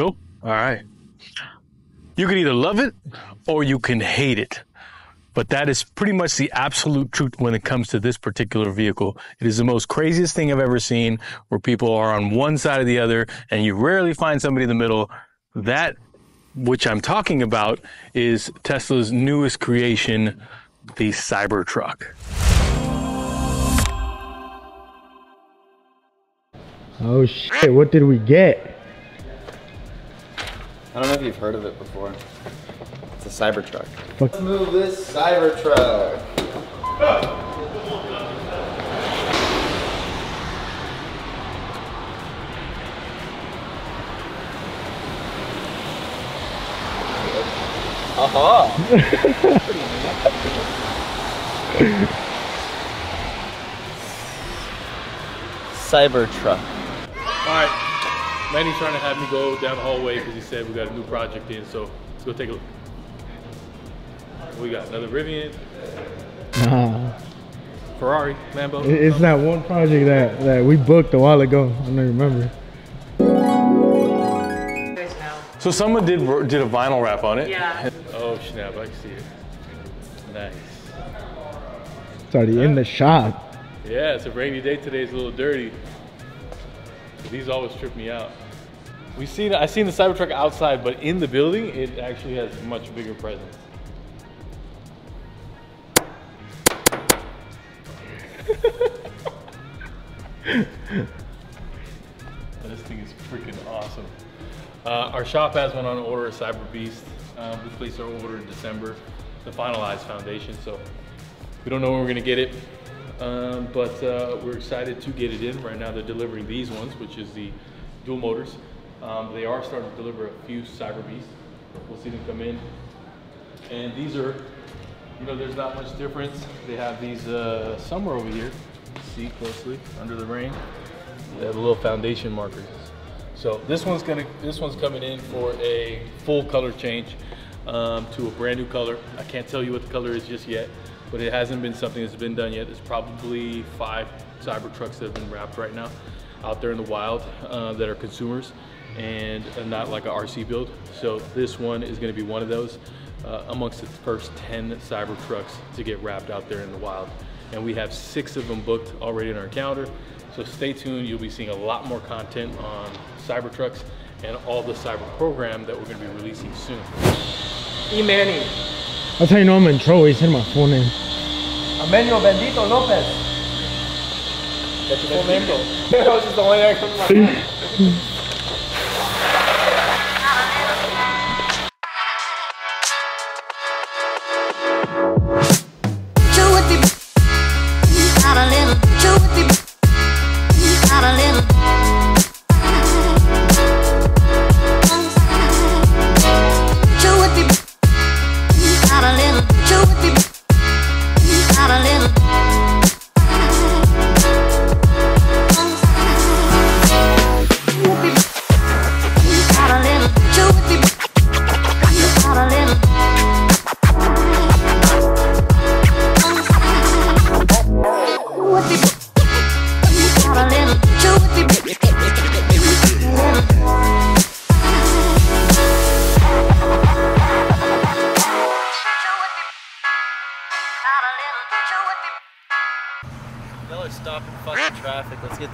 Cool. All right. You can either love it or you can hate it. But that is pretty much the absolute truth when it comes to this particular vehicle. It is the most craziest thing I've ever seen where people are on one side or the other and you rarely find somebody in the middle. That which I'm talking about is Tesla's newest creation, the Cybertruck. Oh shit, what did we get? I don't know if you've heard of it before. It's a Cybertruck. Fuck. Let's move this Cybertruck. Aha! Cybertruck. All right. Manny's trying to have me go down the hallway because he said we got a new project in. So let's go take a look. We got another Rivian, Nah. Ferrari, Lambo. It- It's that one project that, that we booked a while ago. I don't remember. So someone did did a vinyl wrap on it. Yeah. Oh snap! I can see it. Nice. It's already in the shop. Yeah, it's a rainy day today. It's a little dirty. These always trip me out. We seen I seen the Cybertruck outside, but in the building, it actually has much bigger presence. this thing is freaking awesome. Uh, our shop has one on order, a Cyber Beast. Um, we placed our order in December, the finalized foundation. So we don't know when we're gonna get it, um, but uh, we're excited to get it in. Right now they're delivering these ones, which is the dual motors. Um, they are starting to deliver a few Cyber Beasts. We'll see them come in. And these are, you know, there's not much difference. They have these uh, somewhere over here. See closely under the ring. They have a little foundation markers. So this one's gonna, this one's coming in for a full color change um, to a brand new color. I can't tell you what the color is just yet, but it hasn't been something that's been done yet. There's probably five Cybertrucks that have been wrapped right now out there in the wild uh, that are consumers and uh, not like a RC build. So this one is gonna be one of those uh, amongst the first 10 Cybertrucks to get wrapped out there in the wild. And we have six of them booked already in our calendar. So stay tuned, you'll be seeing a lot more content on Cybertrucks and all the Cyber program that we're gonna be releasing soon. Manny. That's how you know I'm in trouble. He said my full name. Amenio Bendito Lopez. That's your full name though. that was just the only thing that comes to my mind.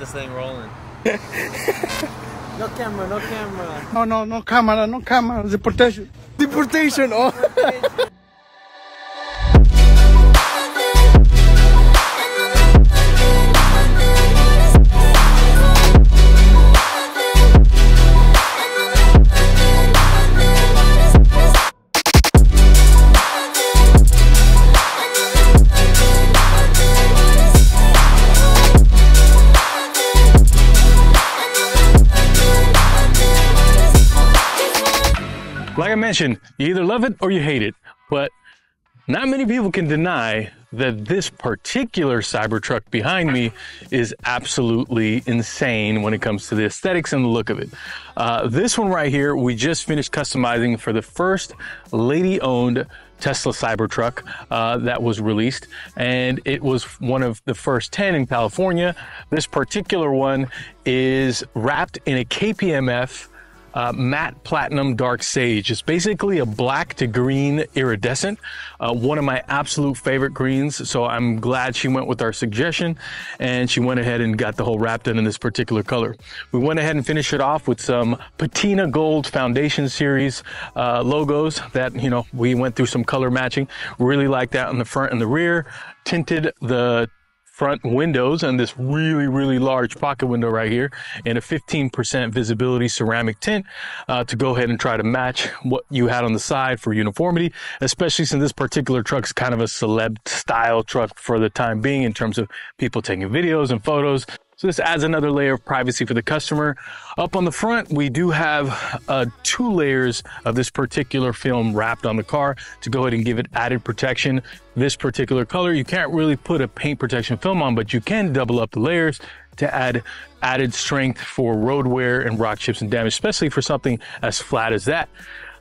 This thing rolling. No camera, no camera. No, no, no camera, no camera. Deportation. Deportation. Oh. Mentioned, you either love it or you hate it, but not many people can deny that this particular Cybertruck behind me is absolutely insane when it comes to the aesthetics and the look of it. Uh, this one right here, we just finished customizing for the first lady-owned Tesla Cybertruck uh, that was released, and it was one of the first 10 in California. This particular one is wrapped in a KPMF uh, matte platinum dark sage. It's basically a black to green iridescent, uh, one of my absolute favorite greens. So I'm glad she went with our suggestion and she went ahead and got the whole wrap done in this particular color. We went ahead and finished it off with some patina gold foundation series uh, logos that, you know, we went through some color matching. Really like that on the front and the rear. Tinted the front windows and this really, really large pocket window right here and a 15% visibility ceramic tint uh, to go ahead and try to match what you had on the side for uniformity, especially since this particular truck is kind of a celeb style truck for the time being in terms of people taking videos and photos. So this adds another layer of privacy for the customer. Up on the front, we do have uh, two layers of this particular film wrapped on the car to go ahead and give it added protection. This particular color, you can't really put a paint protection film on, but you can double up the layers to add added strength for road wear and rock chips and damage, especially for something as flat as that.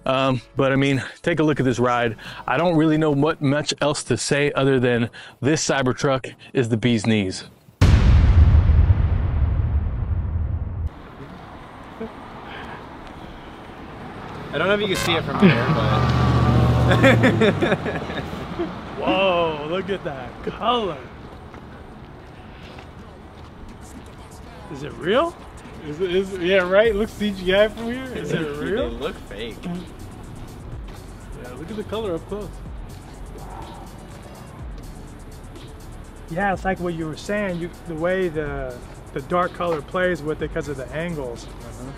Um, but I mean, take a look at this ride. I don't really know what much else to say other than this Cybertruck is the bee's knees. I don't know if you can see it from here, but Whoa, look at that color. Is it real? Is, it- is, yeah, right? Looks CGI from here. Is it real? they look fake. Yeah, look at the color up close. Yeah, it's like what you were saying. You the way the the dark color plays with it because of the angles. Uh-huh.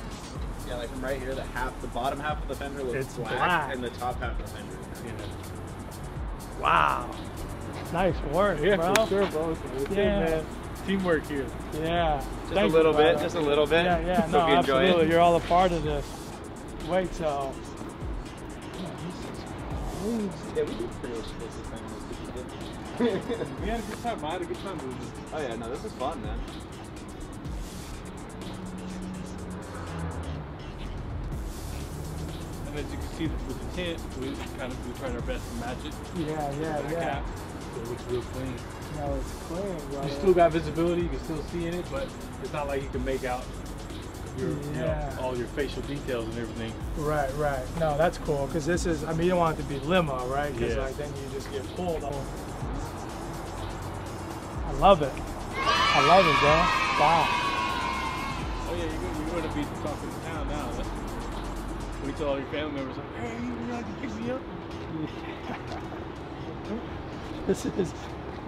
Yeah, like from right here, the half, the bottom half of the fender looks It's black, black. and the top half of the fender. is green. Wow. Nice work, Yeah, bro. for sure, bro. It's, it's Yeah. yeah. man. Teamwork here. Yeah. Just Thank a little you, bit, bro. just a little bit. Yeah, yeah, Hope no, you enjoy absolutely. it. You're all a part of this. Wait till. Yeah, we did pretty much this thing. We had a good time. I had a good time. Oh yeah, no, this is fun, man. And as you can see with the tint, we kind of we tried our best to match it. Yeah, yeah, yeah. So it looks real clean. No, it's clean, bro. You still got visibility. You can still see in it, but it's not like you can make out your, you know, all your facial details and everything. Right, right. No, that's cool because this is. I mean, you don't want it to be limo, right? Because Yeah. like then you just get pulled. I love it. I love it, bro. Wow. Oh yeah, you're gonna, you're gonna be talking to town now. When tell all your family members, like, hey, you know, you pick me up. This is.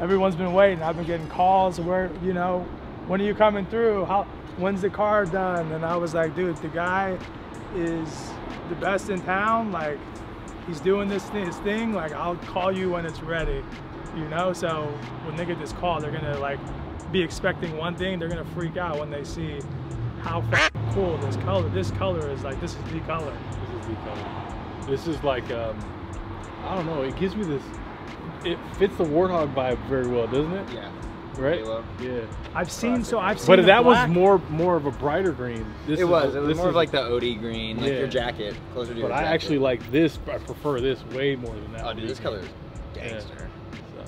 Everyone's been waiting. I've been getting calls. Where you know, when are you coming through? How? When's the car done? And I was like, dude, the guy is the best in town. Like, he's doing this thing, his thing. Like, I'll call you when it's ready. You know. So when they get this call, they're gonna like be expecting one thing. They're gonna freak out when they see how f***ing cool this color. This color is like. This is the color. This is the color. This is like, um, I don't know. It gives me this. It fits the warthog vibe very well, doesn't it? Yeah. Right. Halo. Yeah. I've seen. So I've seen. But the that black. was more more of a brighter green. This It is- was. It was this more of is- like the OD green, like Yeah. your jacket, closer to your But I jacket. actually like this. I prefer this way more than that. Oh, dude, this color is Yeah. gangster. So,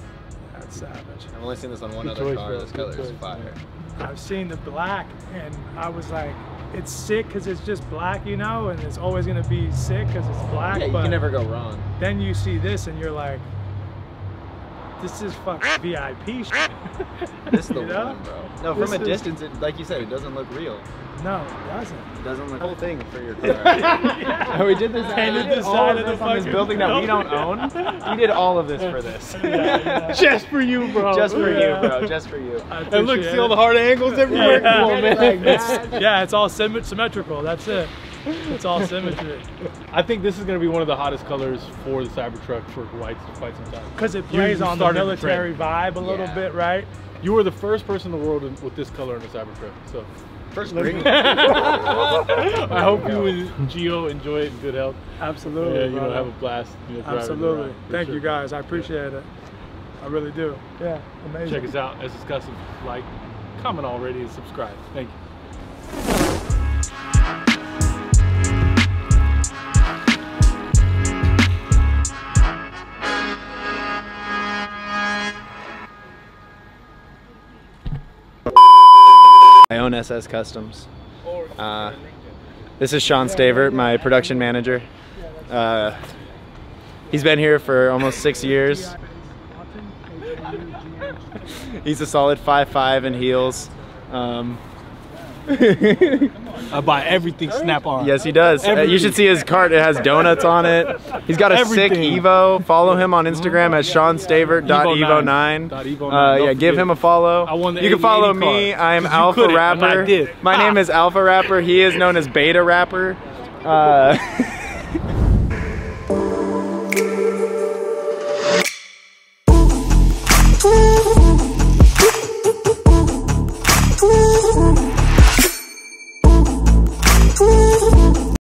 That's savage. I've only seen this on one Good other choice, car. bro. This Good color is choice, I've seen the black, and I was like, it's sick because it's just black, you know, and it's always gonna be sick because it's black. Yeah, you but can never go wrong. then you see this, and you're like, this is fucking VIP shit. This is the You know? one, bro. No, This from a distance, it, like you said, it doesn't look real. No, it doesn't. It doesn't look real. whole thing for your car. we did this. Painted we did the all side of of the this on this fucking building that we don't own. We did all of this for this. just for you, bro. Just for you, bro. Just for you. I And look, appreciate see all the hard angles everywhere. Yeah. Come on, man. Like It's, yeah, it's all symmetrical. That's it. It's all symmetry I think this is going to be one of the hottest colors for the Cybertruck for quite, quite some time. because it plays you on the military vibe a little Yeah. bit, right? You were the first person in the world with this color in a Cybertruck. So First green. I hope you and Gio enjoy it in good health. Absolutely. yeah, you know, brother. have a blast. You know, Absolutely. around, Thank sure. you guys. I appreciate it. I really do. Yeah, amazing. Check us out. As discussed, like, comment already, and subscribe. Thank you. SS Customs. Uh, This is Sean Stavert, my production manager. Uh, he's been here for almost six years. He's a solid 5'5 in heels. Um, I buy everything Snap on. yes, he does. Uh, you should see his cart. It has donuts on it. He's got a sick Evo. Follow him on Instagram at SeanStavert.evo9. Evo Uh, yeah, give him a follow. I won the you can 80 follow me. I am Alpha couldn't, and I Rapper. My name is Alpha Rapper. He is known as Beta Rapper. Uh,